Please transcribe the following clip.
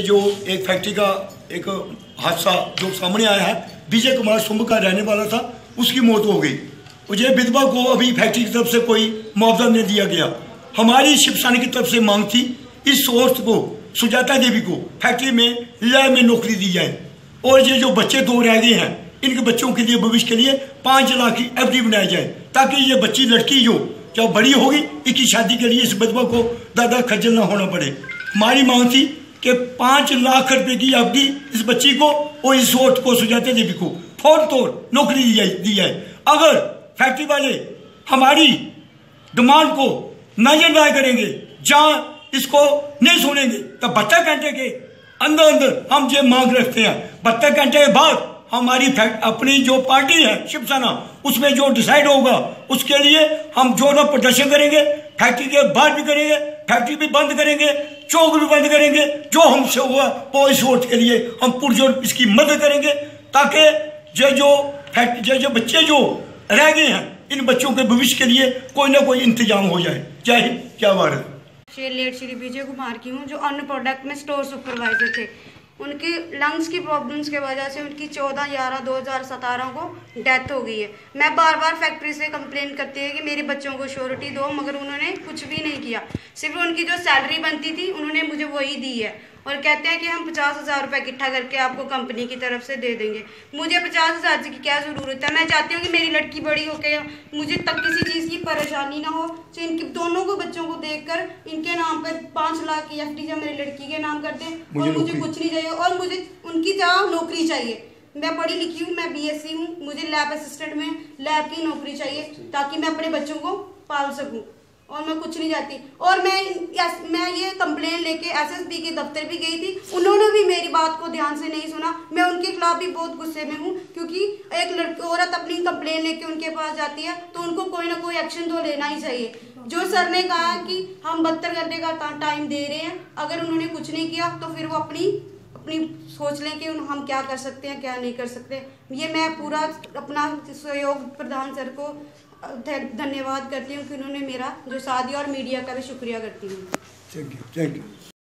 एक फैक्ट्री का एक हादसा जो सामने आया है, विजय कुमार सुंभ का रहने वाला था, उसकी मौत हो गई। मुझे विधवा को अभी फैक्ट्री की तरफ़ से कोई मुआवजा नहीं दिया गया। हमारी शिवसेना की तरफ़ से मांग थी, इस औरत को, सुजाता देवी को फैक्ट्री में लैब में नौकरी दी जाए। और ये जो बच्चे दो रह गए हैं, इनके बच्चों के लिए, भविष्य के लिए पाँच लाख की एफ़ बनाई जाए, ताकि ये बच्ची लड़की जो, जब बड़ी होगी इसकी शादी के लिए इस विधवा को दादा खज्जल ना होना पड़े। हमारी मांग थी कि पाँच लाख रुपए की अवधि इस बच्ची को और इस औरत को सुजाता देवी को। फोड़ तोड़ नौकरी दी जाए दी जाए। अगर फैक्ट्री वाले हमारी डिमांड को नजरदार करेंगे, जहाँ इसको नहीं सुनेंगे तो बहत्तर घंटे के अंदर अंदर हम ये मांग रखते हैं बहत्तर घंटे के बाद हमारी अपनी जो पार्टी है, शिवसेना, उसमें जो डिसाइड होगा, उसके लिए हम जो ना प्रदर्शन करेंगे। फैक्ट्री के बाहर भी करेंगे, फैक्ट्री भी बंद करेंगे, चौक भी बंद करेंगे, जो हमसे हुआ वो इस वोट के लिए हम पुरजोर इसकी मदद करेंगे ताकि ये जो फैक्ट्री जो जो बच्चे जो रह गए हैं, इन बच्चों के भविष्य के लिए कोई ना कोई इंतज़ाम हो जाए। जय हिंद क्या भारत। लेट श्री विजय कुमार की हूँ, जो अन्य प्रोडक्ट में स्टोर सुपरवाइजर थे। उनकी लंग्स की प्रॉब्लम्स के वजह से उनकी चौदह, ग्यारह, दो हज़ार सतारह को डेथ हो गई है। मैं बार बार फैक्ट्री से कंप्लेन करती है कि मेरे बच्चों को श्योरिटी दो, मगर उन्होंने कुछ भी नहीं किया। सिर्फ़ उनकी जो सैलरी बनती थी, उन्होंने मुझे वही दी है। और कहते हैं कि हम पचास हज़ार रुपये इकट्ठा करके आपको कंपनी की तरफ़ से दे देंगे। मुझे पचास हज़ार की क्या ज़रूरत है? मैं चाहती हूँ कि मेरी लड़की बड़ी होकर मुझे तब किसी चीज़ की परेशानी ना हो तो इनके दोनों को बच्चों को देखकर इनके नाम पर पाँच लाख की एफ़ मेरी लड़की के नाम कर दें और मुझे कुछ नहीं चाहिए। और मुझे उनकी जहाँ नौकरी चाहिए? मैं पढ़ी लिखी हूँ मैं बीएससी हूँ मुझे लैब असिस्टेंट में लैब की नौकरी चाहिए ताकि मैं अपने बच्चों को पाल सकूँ। और मैं कुछ नहीं जाती। और मैं मैं ये कंप्लेन लेके एसएसपी के दफ्तर भी गई थी। उन्होंने भी मेरी बात को ध्यान से नहीं सुना। मैं उनके खिलाफ भी बहुत गुस्से में हूँ, क्योंकि एक लड़की औरत अपनी कंप्लेन लेके उनके पास जाती है तो उनको कोई ना कोई एक्शन तो लेना ही चाहिए। जो सर ने कहा कि हम बहत्तर घंटे का टाइम दे रहे हैं, अगर उन्होंने कुछ नहीं किया तो फिर वो अपनी अपनी सोच लें कि हम क्या कर सकते हैं, क्या नहीं कर सकते। ये मैं पूरा अपना सहयोग प्रधान सर को धन्यवाद करती हूँ कि उन्होंने मेरा, जो साथ दिया और मीडिया का भी शुक्रिया करती हूँ। Thank you thank you